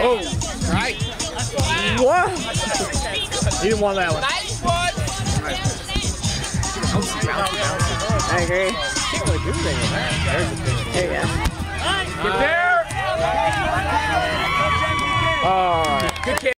Oh, right. What? He didn't want that one. Nice one. I agree. Can't really do anything with that. There's a There you go. Get there.